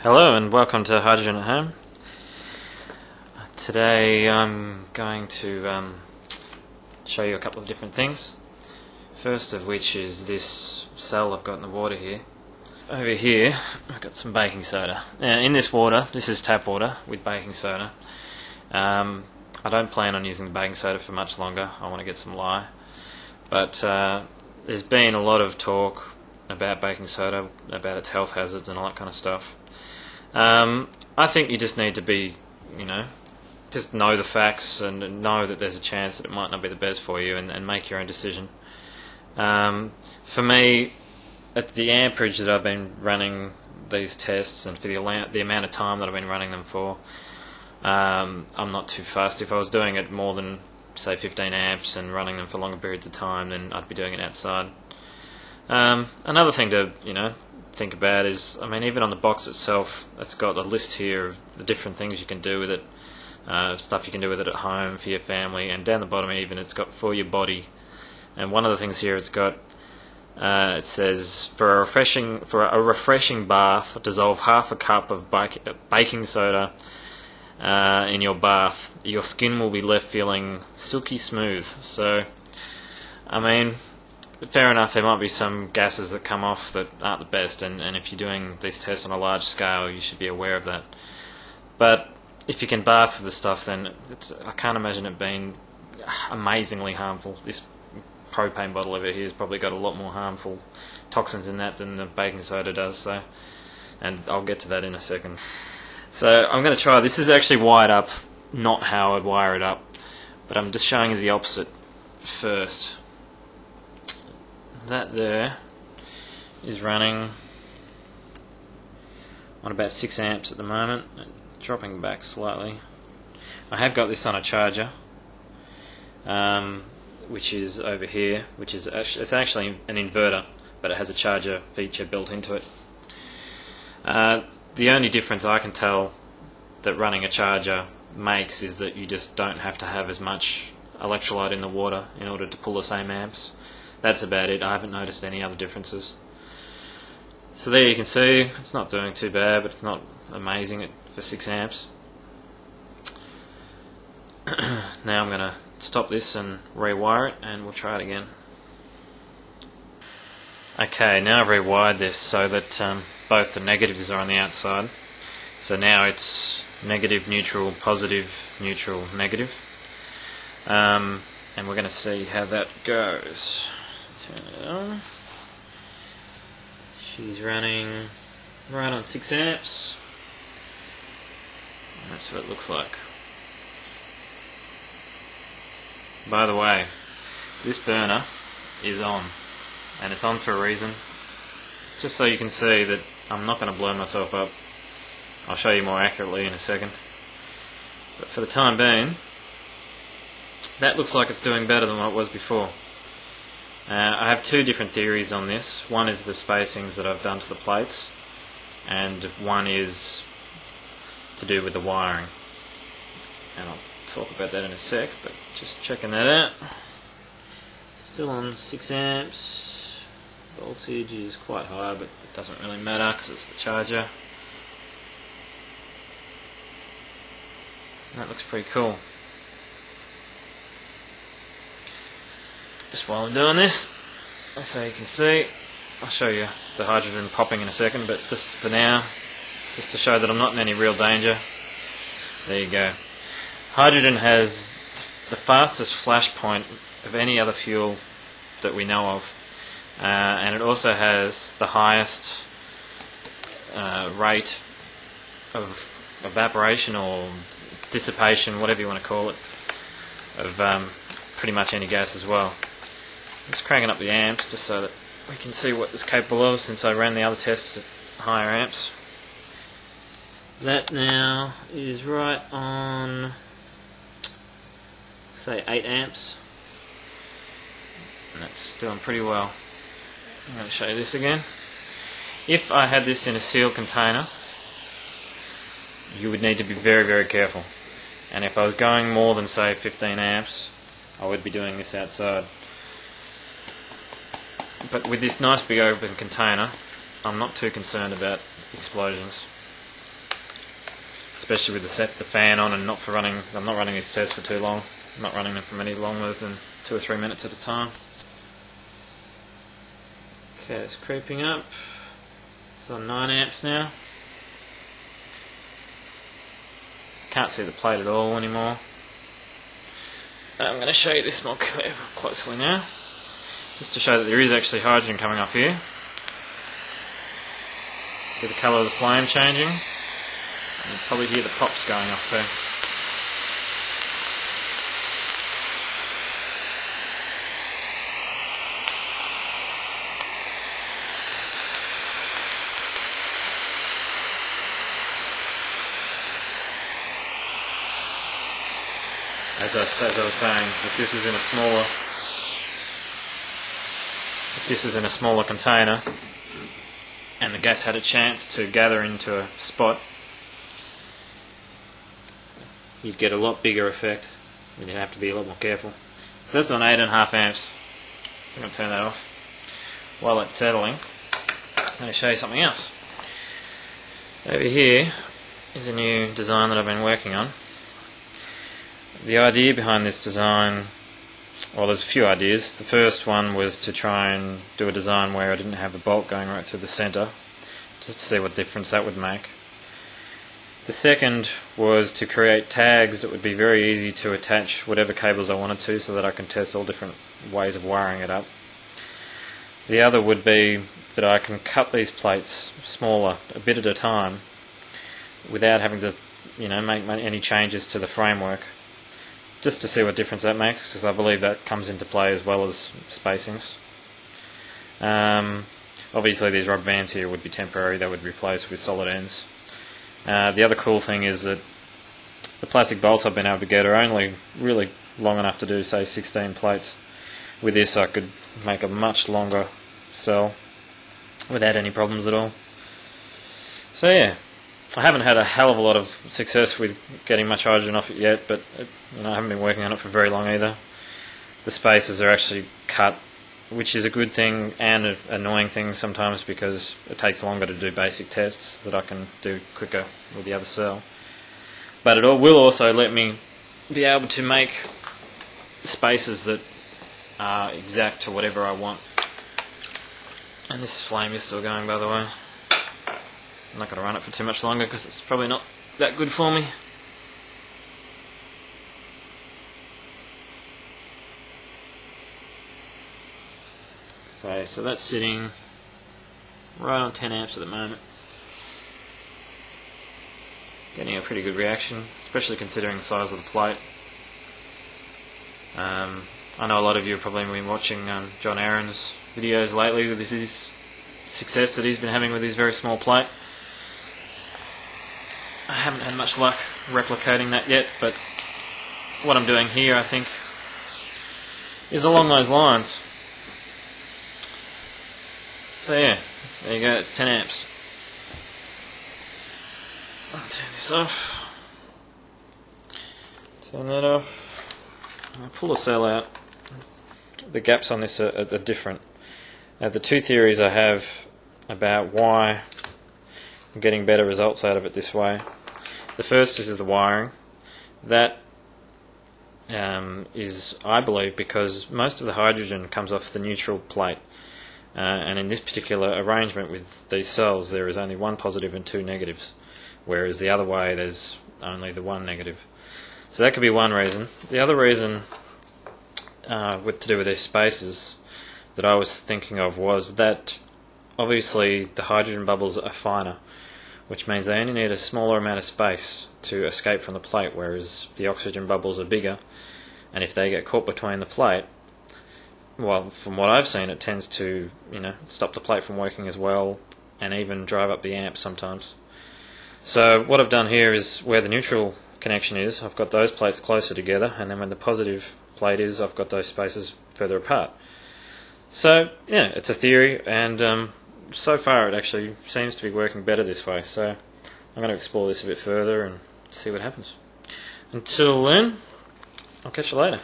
Hello and welcome to Hydrogen at Home. Today I'm going to um, show you a couple of different things. First of which is this cell I've got in the water here. Over here I've got some baking soda. Now in this water, this is tap water with baking soda. Um, I don't plan on using the baking soda for much longer. I want to get some lye. But uh, there's been a lot of talk about baking soda, about its health hazards and all that kind of stuff. Um, I think you just need to be, you know, just know the facts and know that there's a chance that it might not be the best for you and, and make your own decision. Um, for me, at the amperage that I've been running these tests and for the, the amount of time that I've been running them for, um, I'm not too fast. If I was doing it more than, say, 15 amps and running them for longer periods of time, then I'd be doing it outside. Um, another thing to, you know, think about is, I mean, even on the box itself, it's got a list here of the different things you can do with it, uh, stuff you can do with it at home for your family, and down the bottom even it's got for your body. And one of the things here it's got, uh, it says for a refreshing for a refreshing bath, dissolve half a cup of baking soda uh, in your bath. Your skin will be left feeling silky smooth. So, I mean, fair enough, there might be some gases that come off that aren't the best, and, and if you're doing these tests on a large scale, you should be aware of that. But if you can bath with the stuff, then it's, I can't imagine it being amazingly harmful. This propane bottle over here has probably got a lot more harmful toxins in that than the baking soda does, so, and I'll get to that in a second. So I'm going to try, this is actually wired up, not how I'd wire it up, but I'm just showing you the opposite first that there is running on about 6 amps at the moment, dropping back slightly. I have got this on a charger, um, which is over here, which is actu- it's actually an inverter, but it has a charger feature built into it. Uh, the only difference I can tell that running a charger makes is that you just don't have to have as much electrolyte in the water in order to pull the same amps that's about it. I haven't noticed any other differences. So there you can see, it's not doing too bad, but it's not amazing for 6 amps. now I'm going to stop this and rewire it, and we'll try it again. Okay, now I've rewired this so that um, both the negatives are on the outside. So now it's negative, neutral, positive, neutral, negative. Um, and we're going to see how that goes. She's running right on 6 amps. That's what it looks like. By the way, this burner is on. And it's on for a reason. Just so you can see that I'm not going to blow myself up. I'll show you more accurately in a second. But for the time being, that looks like it's doing better than what it was before. Uh, I have two different theories on this. One is the spacings that I've done to the plates, and one is to do with the wiring. And I'll talk about that in a sec, but just checking that out. Still on 6 amps. Voltage is quite high, but it doesn't really matter because it's the charger. That looks pretty cool. Just while I'm doing this, so you can see, I'll show you the hydrogen popping in a second, but just for now, just to show that I'm not in any real danger, there you go. Hydrogen has the fastest flash point of any other fuel that we know of, uh, and it also has the highest uh, rate of evaporation or dissipation, whatever you want to call it, of um, pretty much any gas as well. Just cranking up the amps just so that we can see what it's capable of since I ran the other tests at higher amps. That now is right on, say, 8 amps. And that's doing pretty well. I'm going to show you this again. If I had this in a sealed container, you would need to be very, very careful. And if I was going more than, say, 15 amps, I would be doing this outside. But with this nice big open container, I'm not too concerned about explosions. especially with the set the fan on and not for running. I'm not running these tests for too long. I'm not running them for any longer than two or three minutes at a time. Okay, it's creeping up. It's on 9 amps now. Can't see the plate at all anymore. I'm going to show you this more closely now, just to show that there is actually hydrogen coming off here. See the colour of the flame changing. You probably hear the pops going off there. as I, as I was saying, if this is in a smaller, this was in a smaller container, and the gas had a chance to gather into a spot, you'd get a lot bigger effect. And you'd have to be a lot more careful. So that's on eight and a half amps. So I'm going to turn that off. While it's settling, I'm going to show you something else. Over here is a new design that I've been working on. The idea behind this design, well, there's a few ideas. The first one was to try and do a design where I didn't have a bolt going right through the centre, just to see what difference that would make. The second was to create tags that would be very easy to attach whatever cables I wanted to so that I can test all different ways of wiring it up. The other would be that I can cut these plates smaller a bit at a time without having to you know make any changes to the framework just to see what difference that makes, because I believe that comes into play as well as spacings. Um, obviously, these rubber bands here would be temporary; they would replace with solid ends. Uh, the other cool thing is that the plastic bolts I've been able to get are only really long enough to do, say, 16 plates. With this, I could make a much longer cell without any problems at all. So yeah, I haven't had a hell of a lot of success with getting much hydrogen off it yet, but it, you know, I haven't been working on it for very long either. The spaces are actually cut, which is a good thing and an annoying thing sometimes because it takes longer to do basic tests that I can do quicker with the other cell. But it will also let me be able to make spaces that are exact to whatever I want. And this flame is still going, by the way. I'm not going to run it for too much longer because it's probably not that good for me. So, so that's sitting right on 10 amps at the moment. Getting a pretty good reaction, especially considering the size of the plate. Um, I know a lot of you have probably been watching um, John Aaron's videos lately with his success that he's been having with his very small plate. I haven't had much luck replicating that yet, but what I'm doing here, I think, is along those lines. So yeah, there you go, it's 10 amps. I'll turn this off. Turn that off. I'll pull the cell out. The gaps on this are, are, are different. Now the two theories I have about why I'm getting better results out of it this way. The first is, the wiring. That um, is, I believe, because most of the hydrogen comes off the neutral plate. Uh, and in this particular arrangement with these cells, there is only one positive and two negatives, whereas the other way there's only the one negative. So that could be one reason. The other reason, uh, with to do with these spaces, that I was thinking of was that obviously the hydrogen bubbles are finer which means they only need a smaller amount of space to escape from the plate, whereas the oxygen bubbles are bigger. And if they get caught between the plate, well, from what I've seen, it tends to, you know, stop the plate from working as well, and even drive up the amp sometimes. So what I've done here is where the neutral connection is, I've got those plates closer together, and then when the positive plate is, I've got those spaces further apart. So yeah, it's a theory, and um, so far it actually seems to be working better this way. So I'm going to explore this a bit further and see what happens. Until then, I'll catch you later.